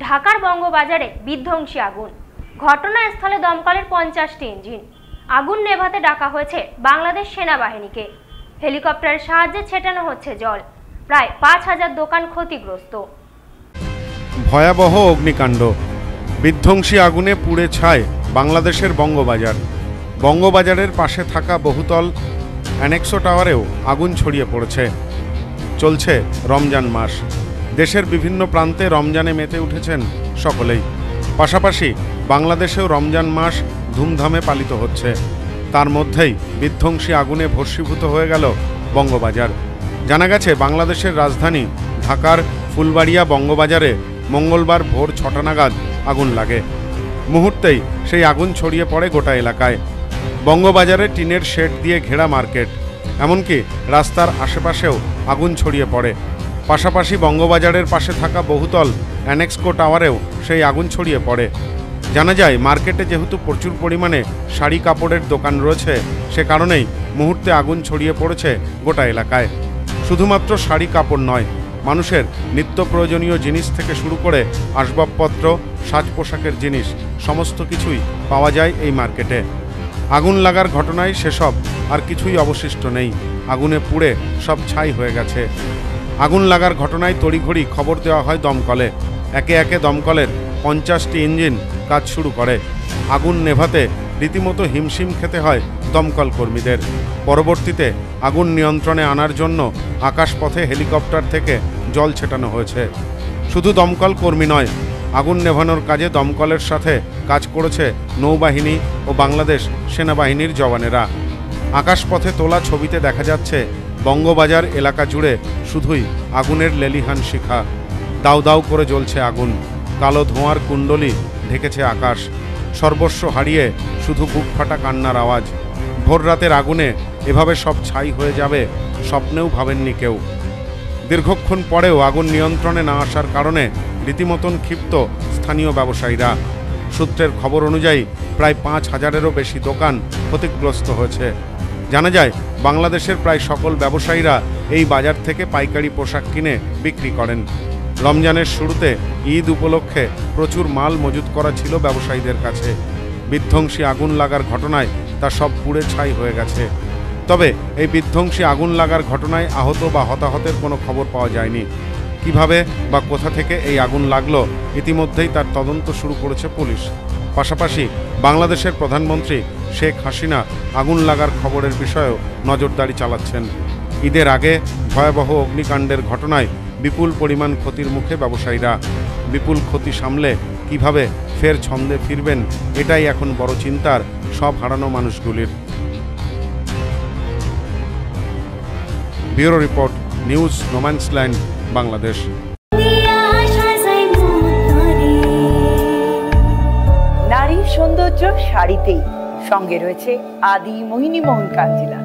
ঢাকার বঙ্গবাজারে বিধ্বংসী আগুন। ঘটনাস্থলে দমকলের পঞ্চাশটি ইঞ্জিন। আগুন নেভাতে ডাকা হয়েছে বাংলাদেশ সেনাবাহিনীকে। হেলিকপ্টারের সাহায্যে ছেটানো হচ্ছে জল। প্রায় পাঁচ হাজার দোকান ক্ষতিগ্রস্ত। ভয়াবহ অগ্নিকাণ্ড। বিধ্বংসী আগুনে পুড়ে ছায় বাংলাদেশের বঙ্গবাজার। বঙ্গবাজারের পাশে থাকা বহুতল অ্যানেক্সো টাওয়ারেও আগুন ছড়িয়ে পড়েছে। চলছে রমজান মাস। দেশের বিভিন্ন প্রান্তে রমজানে মেতে উঠেছেন সকলেই। পাশাপাশি বাংলাদেশেও রমজান মাস ধুমধামে পালিত হচ্ছে। তার মধ্যেই বিধ্বংসী আগুনে ভস্মীভূত হয়ে গেল বঙ্গবাজার। জানা গেছে, বাংলাদেশের রাজধানী ঢাকার ফুলবাড়িয়া বঙ্গবাজারে মঙ্গলবার ভোর ছটা নাগাদ আগুন লাগে। মুহূর্তেই সেই আগুন ছড়িয়ে পড়ে গোটা এলাকায়। বঙ্গবাজারে টিনের শেড দিয়ে ঘেরা মার্কেট। এমনকি রাস্তার আশেপাশেও আগুন ছড়িয়ে পড়ে। পাশাপাশি বঙ্গবাজারের পাশে থাকা বহুতল অ্যানেক্সকো টাওয়ারেও সেই আগুন ছড়িয়ে পড়ে। জানা যায়, মার্কেটে যেহেতু প্রচুর পরিমাণে শাড়ি কাপড়ের দোকান রয়েছে, সে কারণেই মুহূর্তে আগুন ছড়িয়ে পড়েছে গোটা এলাকায়। শুধুমাত্র শাড়ি কাপড় নয়, মানুষের নিত্য প্রয়োজনীয় জিনিস থেকে শুরু করে আসবাবপত্র সাজ পোশাকের জিনিস, সমস্ত কিছুই পাওয়া যায় এই মার্কেটে। আগুন লাগার ঘটনায় সেসব আর কিছুই অবশিষ্ট নেই। আগুনে পুড়ে সব ছাই হয়ে গেছে। আগুন লাগার ঘটনায় তড়িঘড়ি খবর দেওয়া হয় দমকলে। একে একে দমকলের পঞ্চাশটি ইঞ্জিন কাজ শুরু করে। আগুন নেভাতে রীতিমতো হিমশিম খেতে হয় দমকল কর্মীদের। পরবর্তীতে আগুন নিয়ন্ত্রণে আনার জন্য আকাশপথে হেলিকপ্টার থেকে জল ছেটানো হয়েছে। শুধু দমকল কর্মী নয়, আগুন নেভানোর কাজে দমকলের সাথে কাজ করেছে নৌবাহিনী ও বাংলাদেশ সেনাবাহিনীর জওয়ানেরা। আকাশপথে তোলা ছবিতে দেখা যাচ্ছে বঙ্গবাজার এলাকা জুড়ে শুধুই আগুনের লেলিহান শিখা। দাউ দাউ করে জ্বলছে আগুন। কালো ধোঁয়ার কুণ্ডলি ঢেকেছে আকাশ। সর্বস্ব হারিয়ে শুধু বুক ফাটা কান্নার আওয়াজ। ভোর রাতের আগুনে এভাবে সব ছাই হয়ে যাবে স্বপ্নেও ভাবেননি কেউ। দীর্ঘক্ষণ পরেও আগুন নিয়ন্ত্রণে না আসার কারণে রীতিমতন ক্ষিপ্ত স্থানীয় ব্যবসায়ীরা। সূত্রের খবর অনুযায়ী প্রায় পাঁচ হাজারেরও বেশি দোকান ক্ষতিগ্রস্ত হয়েছে। জানা যায়, বাংলাদেশের প্রায় সকল ব্যবসায়ীরা এই বাজার থেকে পাইকারি পোশাক কিনে বিক্রি করেন। রমজানের শুরুতে ঈদ উপলক্ষে প্রচুর মাল মজুত করা ছিল ব্যবসায়ীদের কাছে। বিধ্বংসী আগুন লাগার ঘটনায় তা সব পুড়ে ছাই হয়ে গেছে। তবে এই বিধ্বংসী আগুন লাগার ঘটনায় আহত বা হতাহতের কোনো খবর পাওয়া যায়নি। কীভাবে বা কোথা থেকে এই আগুন লাগল, ইতিমধ্যেই তার তদন্ত শুরু করেছে পুলিশ। পাশাপাশি বাংলাদেশের প্রধানমন্ত্রী শেখ হাসিনা আগুন লাগার খবরের বিষয়েও নজরদারি চালাচ্ছেন। ঈদের আগে ভয়াবহ অগ্নিকাণ্ডের ঘটনায় বিপুল পরিমাণ ক্ষতির মুখে ব্যবসায়ীরা। বিপুল ক্ষতি সামলে কীভাবে ফের ছন্দে ফিরবেন, এটাই এখন বড় চিন্তার সব হারানো মানুষগুলির। Bureau report, news no man's land Bangladesh. নারীর সৌন্দর্য শাড়িতেই সঙ্গে রয়েছে আদি মোহিনী মোহন কাঞ্জিলা